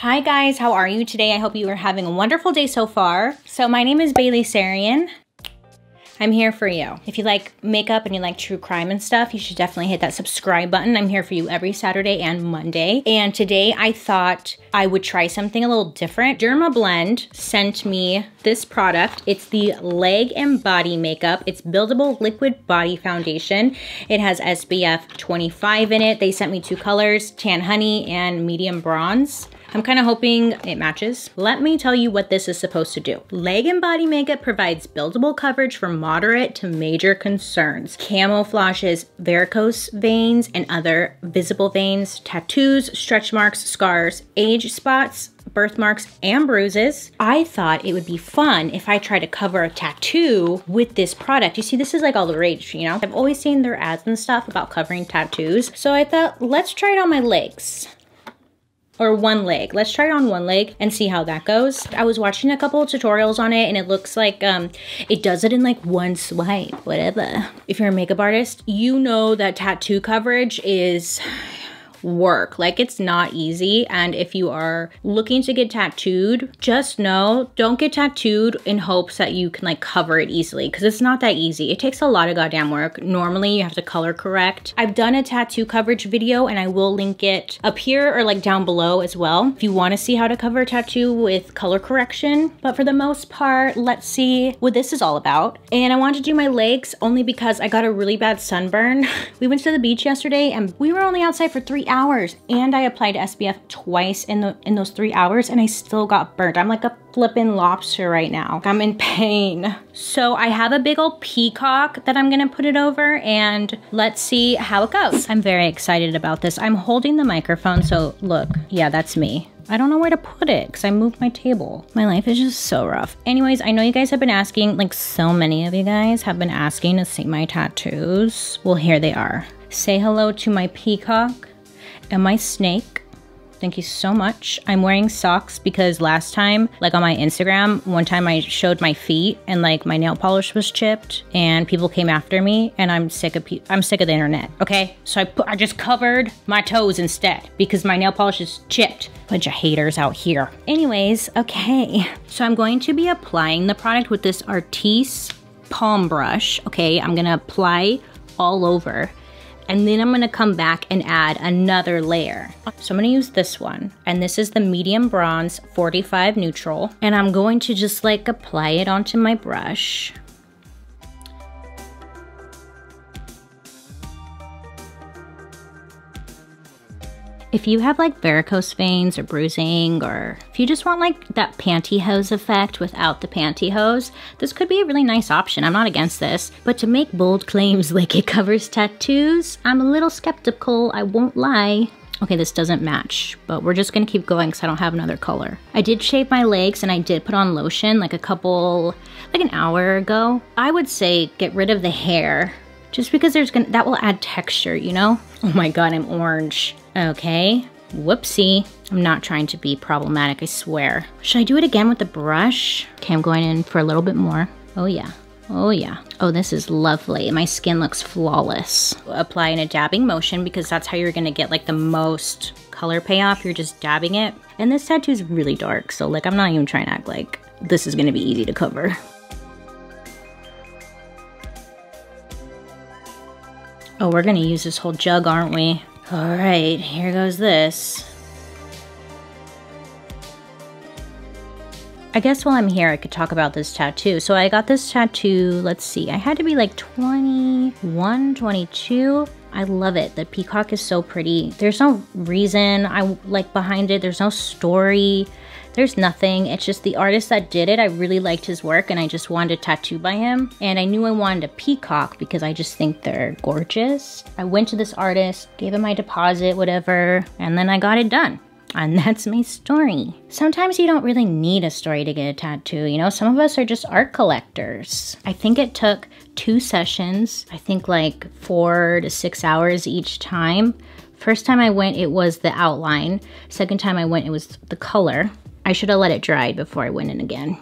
Hi guys, how are you today? I hope you are having a wonderful day so far. So my name is Bailey Sarian. I'm here for you. If you like makeup and you like true crime and stuff, you should definitely hit that subscribe button. I'm here for you every Saturday and Monday. And today I thought I would try something a little different. Dermablend sent me this product. It's the Leg and Body Makeup. It's Buildable Liquid Body Foundation. It has SPF 25 in it. They sent me two colors, Tan Honey and Medium Bronze. I'm kind of hoping it matches. Let me tell you what this is supposed to do. Leg and body makeup provides buildable coverage for moderate to major concerns. Camouflages varicose veins and other visible veins, tattoos, stretch marks, scars, age spots, birthmarks, and bruises. I thought it would be fun if I tried to cover a tattoo with this product. You see, this is like all the rage, you know? I've always seen their ads and stuff about covering tattoos. So I thought, let's try it on my legs or one leg. Let's try it on one leg and see how that goes. I was watching a couple of tutorials on it and it looks like um, it does it in like one swipe, whatever. If you're a makeup artist, you know that tattoo coverage is work. Like it's not easy. And if you are looking to get tattooed, just know don't get tattooed in hopes that you can like cover it easily because it's not that easy. It takes a lot of goddamn work. Normally you have to color correct. I've done a tattoo coverage video and I will link it up here or like down below as well if you want to see how to cover a tattoo with color correction. But for the most part, let's see what this is all about. And I wanted to do my legs only because I got a really bad sunburn. we went to the beach yesterday and we were only outside for three hours and I applied SPF twice in the in those three hours and I still got burnt. I'm like a flippin' lobster right now. I'm in pain. So I have a big old peacock that I'm gonna put it over and let's see how it goes. I'm very excited about this. I'm holding the microphone, so look, yeah, that's me. I don't know where to put it because I moved my table. My life is just so rough. Anyways, I know you guys have been asking, like so many of you guys have been asking to see my tattoos. Well, here they are. Say hello to my peacock and my snake. Thank you so much. I'm wearing socks because last time, like on my Instagram, one time I showed my feet and like my nail polish was chipped and people came after me and I'm sick of I'm sick of the internet. Okay? So I put I just covered my toes instead because my nail polish is chipped. Bunch of haters out here. Anyways, okay. So I'm going to be applying the product with this Artis palm brush. Okay, I'm gonna apply all over and then I'm gonna come back and add another layer. So I'm gonna use this one, and this is the medium bronze 45 neutral, and I'm going to just like apply it onto my brush. If you have like varicose veins or bruising, or if you just want like that pantyhose effect without the pantyhose, this could be a really nice option. I'm not against this. But to make bold claims like it covers tattoos, I'm a little skeptical, I won't lie. Okay, this doesn't match, but we're just gonna keep going because I don't have another color. I did shave my legs and I did put on lotion like a couple, like an hour ago. I would say get rid of the hair just because there's gonna, that will add texture, you know? Oh my God, I'm orange. Okay, whoopsie. I'm not trying to be problematic, I swear. Should I do it again with the brush? Okay, I'm going in for a little bit more. Oh yeah, oh yeah. Oh, this is lovely. My skin looks flawless. Apply in a dabbing motion because that's how you're gonna get like the most color payoff. You're just dabbing it. And this tattoo is really dark, so like I'm not even trying to act like this is gonna be easy to cover. Oh, we're gonna use this whole jug, aren't we? Alright, here goes this. I guess while I'm here, I could talk about this tattoo. So I got this tattoo, let's see, I had to be like 21, 22. I love it. The peacock is so pretty. There's no reason I like behind it. There's no story. There's nothing. It's just the artist that did it. I really liked his work and I just wanted a tattoo by him. And I knew I wanted a peacock because I just think they're gorgeous. I went to this artist, gave him my deposit, whatever, and then I got it done. And that's my story. Sometimes you don't really need a story to get a tattoo, you know? Some of us are just art collectors. I think it took two sessions, I think like four to six hours each time. First time I went, it was the outline. Second time I went, it was the color. I should have let it dry before I went in again.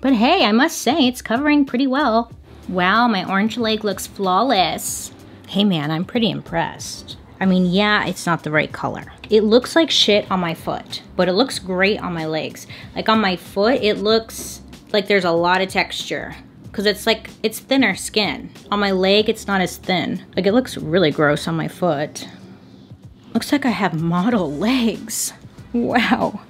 But hey, I must say, it's covering pretty well. Wow, my orange leg looks flawless. Hey man, I'm pretty impressed. I mean, yeah, it's not the right color. It looks like shit on my foot, but it looks great on my legs. Like on my foot, it looks like there's a lot of texture because it's like, it's thinner skin. On my leg, it's not as thin. Like it looks really gross on my foot. Looks like I have model legs. Wow.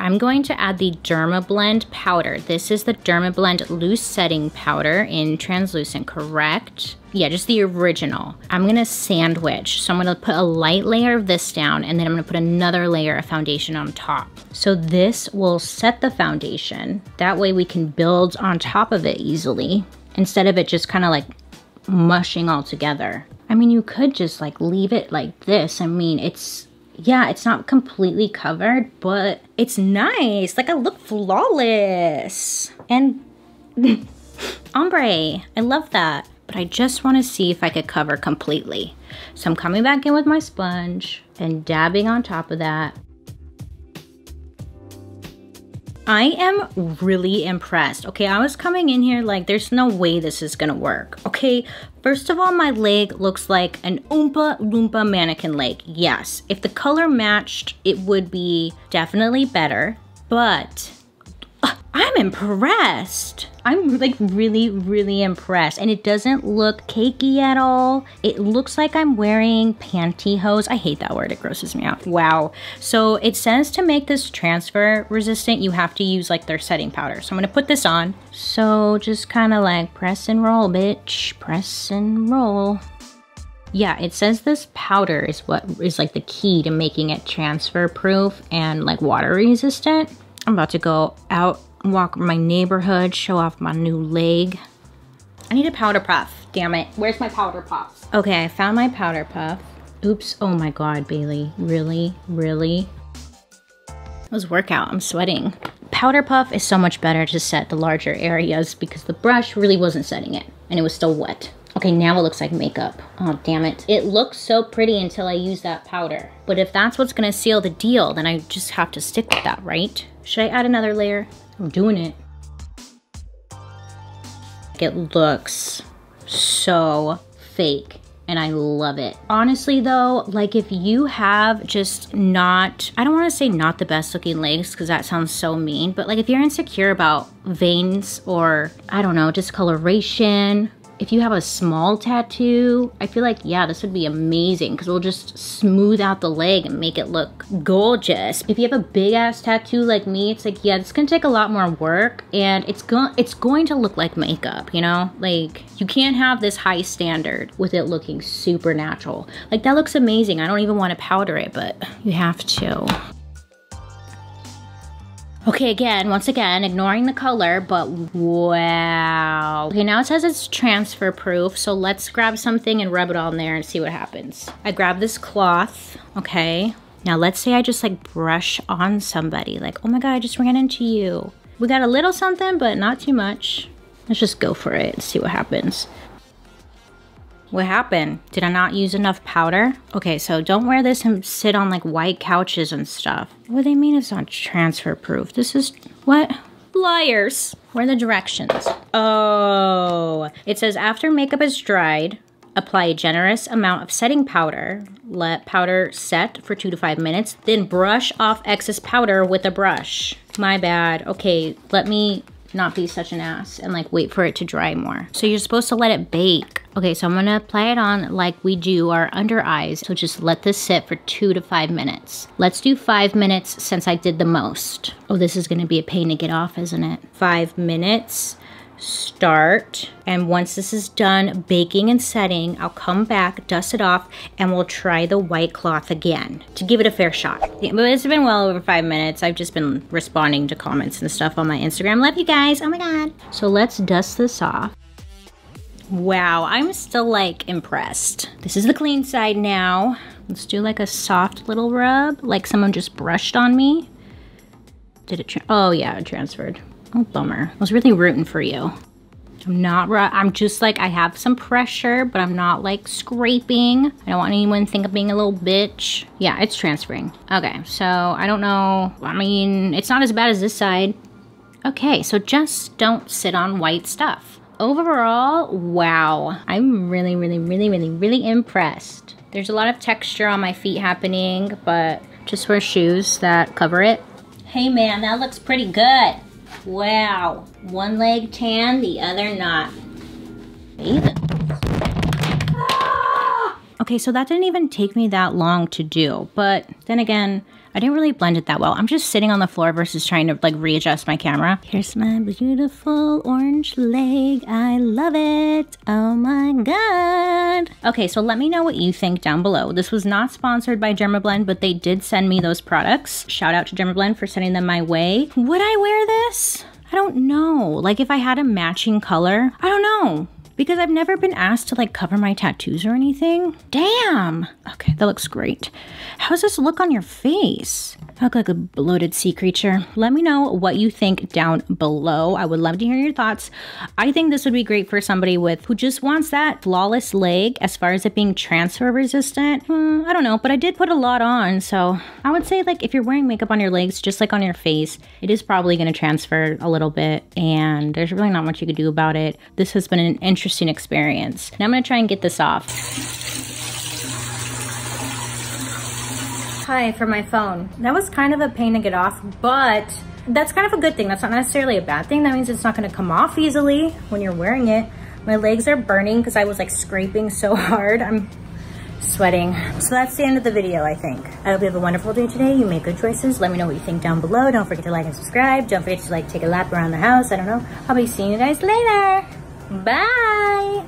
I'm going to add the Dermablend powder. This is the Dermablend loose setting powder in translucent, correct? Yeah, just the original. I'm gonna sandwich. So I'm gonna put a light layer of this down and then I'm gonna put another layer of foundation on top. So this will set the foundation. That way we can build on top of it easily instead of it just kind of like mushing all together. I mean, you could just like leave it like this. I mean, it's yeah, it's not completely covered, but it's nice. Like I look flawless. And ombre, I love that. But I just want to see if I could cover completely. So I'm coming back in with my sponge and dabbing on top of that. I am really impressed. Okay, I was coming in here like there's no way this is gonna work. Okay, first of all, my leg looks like an Oompa Loompa mannequin leg. Yes, if the color matched, it would be definitely better, but I'm impressed. I'm like really, really impressed. And it doesn't look cakey at all. It looks like I'm wearing pantyhose. I hate that word, it grosses me out. Wow. So it says to make this transfer resistant, you have to use like their setting powder. So I'm gonna put this on. So just kind of like press and roll, bitch. Press and roll. Yeah, it says this powder is what is like the key to making it transfer proof and like water resistant. I'm about to go out walk my neighborhood, show off my new leg. I need a powder puff. Damn it. Where's my powder puff? Okay, I found my powder puff. Oops. Oh my god, Bailey. Really? Really? It was workout. I'm sweating. Powder puff is so much better to set the larger areas because the brush really wasn't setting it and it was still wet. Okay, now it looks like makeup. Oh, damn it. It looks so pretty until I use that powder. But if that's what's gonna seal the deal, then I just have to stick with that, right? Should I add another layer? I'm doing it. It looks so fake and I love it. Honestly though, like if you have just not, I don't wanna say not the best looking legs because that sounds so mean, but like if you're insecure about veins or I don't know, discoloration if you have a small tattoo, I feel like, yeah, this would be amazing because we'll just smooth out the leg and make it look gorgeous. If you have a big ass tattoo like me, it's like, yeah, it's gonna take a lot more work and it's going it's going to look like makeup, you know? Like you can't have this high standard with it looking super natural. Like that looks amazing. I don't even want to powder it, but you have to. Okay, again, once again, ignoring the color, but wow. Okay, now it says it's transfer proof, so let's grab something and rub it on there and see what happens. I grab this cloth, okay. Now let's say I just like brush on somebody, like, oh my God, I just ran into you. We got a little something, but not too much. Let's just go for it and see what happens. What happened? Did I not use enough powder? Okay, so don't wear this and sit on like white couches and stuff. What do they mean it's not transfer proof? This is, what? Liars. Where are the directions? Oh, it says after makeup is dried, apply a generous amount of setting powder. Let powder set for two to five minutes, then brush off excess powder with a brush. My bad. Okay, let me not be such an ass and like wait for it to dry more. So you're supposed to let it bake. Okay, so I'm gonna apply it on like we do our under eyes. So just let this sit for two to five minutes. Let's do five minutes since I did the most. Oh, this is gonna be a pain to get off, isn't it? Five minutes start. And once this is done baking and setting, I'll come back, dust it off, and we'll try the white cloth again to give it a fair shot. But it's been well over five minutes. I've just been responding to comments and stuff on my Instagram. Love you guys. Oh my God. So let's dust this off. Wow, I'm still like impressed. This is the clean side now. Let's do like a soft little rub, like someone just brushed on me. Did it, oh yeah, it transferred. Oh, bummer. I was really rooting for you. I'm not, I'm just like, I have some pressure, but I'm not like scraping. I don't want anyone to think of being a little bitch. Yeah, it's transferring. Okay, so I don't know. I mean, it's not as bad as this side. Okay, so just don't sit on white stuff. Overall, wow. I'm really, really, really, really, really impressed. There's a lot of texture on my feet happening, but just wear shoes that cover it. Hey man, that looks pretty good. Wow, one leg tan, the other not. Even. Okay, so that didn't even take me that long to do, but then again, I didn't really blend it that well. I'm just sitting on the floor versus trying to like readjust my camera. Here's my beautiful orange leg. I love it. Oh my God. Okay, so let me know what you think down below. This was not sponsored by Dermablend, but they did send me those products. Shout out to Dermablend for sending them my way. Would I wear this? I don't know. Like if I had a matching color, I don't know because I've never been asked to like cover my tattoos or anything. Damn. Okay, that looks great. How does this look on your face? I look like a bloated sea creature. Let me know what you think down below. I would love to hear your thoughts. I think this would be great for somebody with who just wants that flawless leg as far as it being transfer resistant. Hmm, I don't know, but I did put a lot on. So I would say like if you're wearing makeup on your legs, just like on your face, it is probably going to transfer a little bit and there's really not much you could do about it. This has been an interesting experience. Now I'm to try and get this off. Hi for my phone. That was kind of a pain to get off, but that's kind of a good thing. That's not necessarily a bad thing. That means it's not gonna come off easily when you're wearing it. My legs are burning because I was like scraping so hard. I'm sweating. So that's the end of the video, I think. I hope you have a wonderful day today. You make good choices. Let me know what you think down below. Don't forget to like and subscribe. Don't forget to like take a lap around the house. I don't know. I'll be seeing you guys later. Bye.